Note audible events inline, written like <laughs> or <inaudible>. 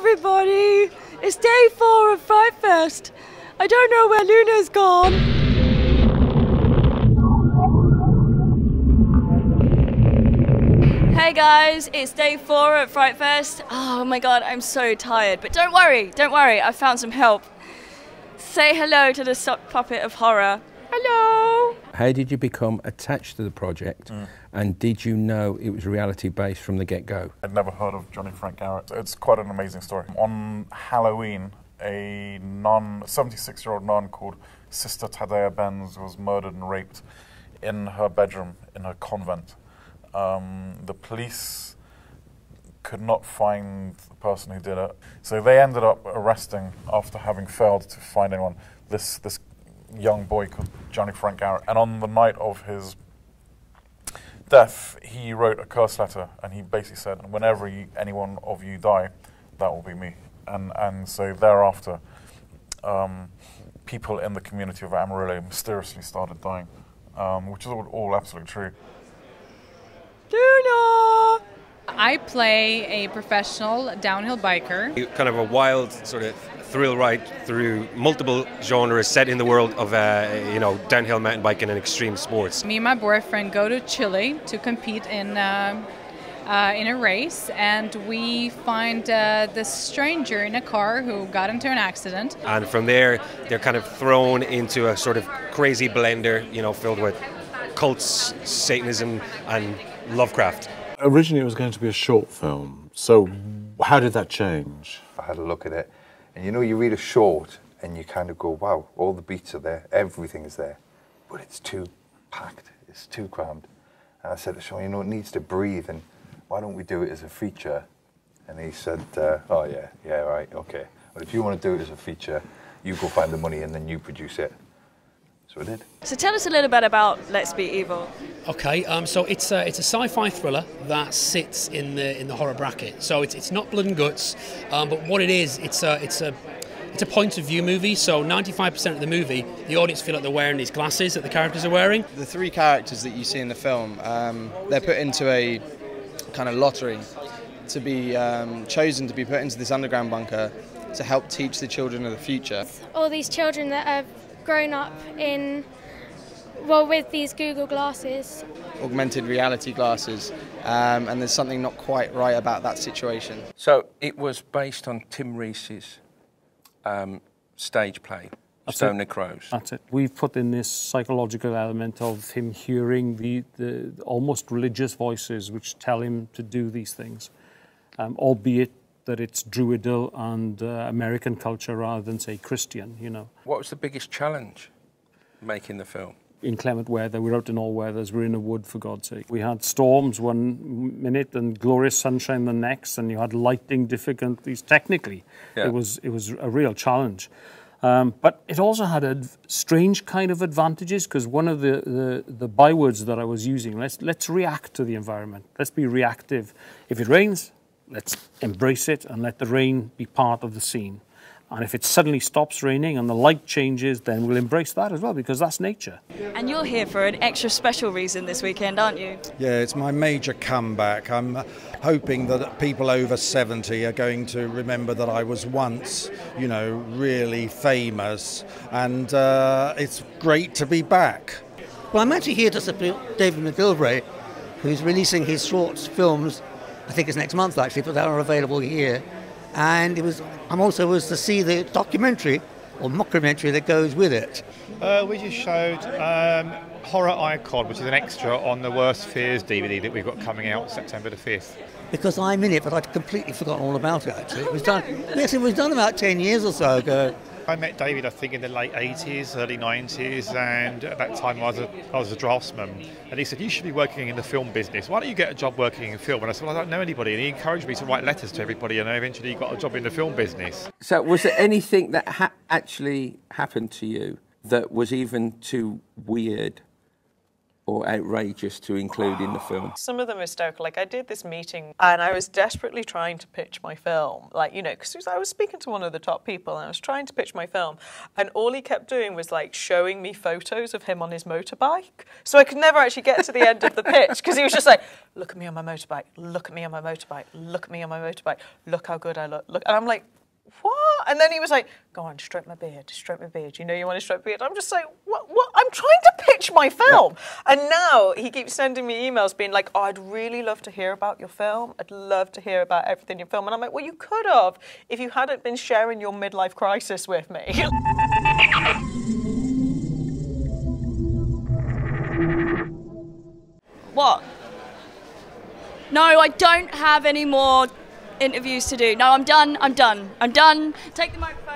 everybody! It's day four of FrightFest. I don't know where Luna's gone. Hey guys, it's day four at FrightFest. Oh my god, I'm so tired. But don't worry, don't worry, I found some help. Say hello to the sock puppet of horror. How did you become attached to the project? And did you know it was reality based from the get go? I'd never heard of Johnny Frank Garrett. It's quite an amazing story. On Halloween, a nun, 76 year old nun called Sister Tadea Benz was murdered and raped in her bedroom in her convent. Um, the police could not find the person who did it, so they ended up arresting after having failed to find anyone. This this young boy called Johnny Frank Garrett, and on the night of his death, he wrote a curse letter, and he basically said, "Whenever you, any one of you die, that will be me." And and so thereafter, um, people in the community of Amarillo mysteriously started dying, um, which is all, all absolutely true. Luna! I play a professional downhill biker. kind of a wild sort of thrill ride through multiple genres set in the world of uh, you know downhill mountain biking and extreme sports. Me and my boyfriend go to Chile to compete in uh, uh, in a race, and we find uh, this stranger in a car who got into an accident. And from there, they're kind of thrown into a sort of crazy blender, you know, filled with cults, Satanism, and Lovecraft. Originally, it was going to be a short film. So, how did that change? I had a look at it, and you know, you read a short and you kind of go, wow, all the beats are there, everything is there, but it's too packed, it's too crammed. And I said to Sean, you know, it needs to breathe, and why don't we do it as a feature? And he said, uh, oh, yeah, yeah, right, okay. But if you want to do it as a feature, you go find the money and then you produce it. So I did. So tell us a little bit about Let's Be Evil. Okay, um, so it's a, it's a sci-fi thriller that sits in the in the horror bracket. So it's, it's not blood and guts, um, but what it is, it's a it's a it's a point of view movie. So 95% of the movie, the audience feel like they're wearing these glasses that the characters are wearing. The three characters that you see in the film, um, they're put into a kind of lottery to be um, chosen to be put into this underground bunker to help teach the children of the future. all these children that have grown up in well with these Google glasses. Augmented reality glasses, um, and there's something not quite right about that situation. So it was based on Tim Reese's um, stage play, That's Stone it. Crows. That's it. We've put in this psychological element of him hearing the, the almost religious voices which tell him to do these things, um, albeit that it's Druidal and uh, American culture rather than, say, Christian, you know. What was the biggest challenge making the film? In Inclement weather, we're out in all weathers, we're in a wood for God's sake. We had storms one minute and glorious sunshine the next, and you had lighting difficulties. Technically, Yeah. it was it was a real challenge. Um, but it also had a strange kind of advantages because one of the, the, the bywords that I was using, let's, let's react to the environment. Let's be reactive. If it rains, let's embrace it and let the rain be part of the scene. And if it suddenly stops raining and the light changes, then we'll embrace that as well because that's nature. And you're here for an extra special reason this weekend, aren't you? Yeah, it's my major comeback. I'm uh, hoping that people over 70 are going to remember that I was once, you know, really famous. And uh, it's great to be back. Well, I'm actually here to support David McGillivray, who's releasing his short films. I think it's next month actually, but they are available here. And it was, I'm also was to see the documentary or mockumentary that goes with it. Uh, we just showed um, Horror Icon, which is an extra on the Worst Fears DVD that we've got coming out September the 5th. Because I'm in it, but I'd completely forgotten all about it. Actually, it was done. yes, it was done about ten years or so ago. I met David, I think, in the late 80s, early 90s, and at that time I was, a, I was a draftsman. And he said, You should be working in the film business. Why don't you get a job working in film? And I said, Well, I don't know anybody. And he encouraged me to write letters to everybody, and I eventually got a job in the film business. So, was there anything that ha- actually happened to you that was even too weird or outrageous to include in the film? Some of them are hysterical. Like I did this meeting and I was desperately trying to pitch my film. Like, you know, because I was speaking to one of the top people and I was trying to pitch my film. And all he kept doing was like showing me photos of him on his motorbike. So I could never actually get to the end of the pitch because he was just like, look at me on my motorbike, look at me on my motorbike, look at me on my motorbike, look how good I look. look. And I'm like, what? And then he was like, go on, stroke my beard, stroke my beard. You know you want to stroke beard? I'm just like, what? what? I'm trying to pitch my film. And now he keeps sending me emails being like, oh, I'd really love to hear about your film. I'd love to hear about everything in your film. And I'm like, well, you could have if you hadn't been sharing your midlife crisis with me. <laughs> What? No, I don't have any more interviews to do. No, I'm done. I'm done. I'm done. Take the microphone.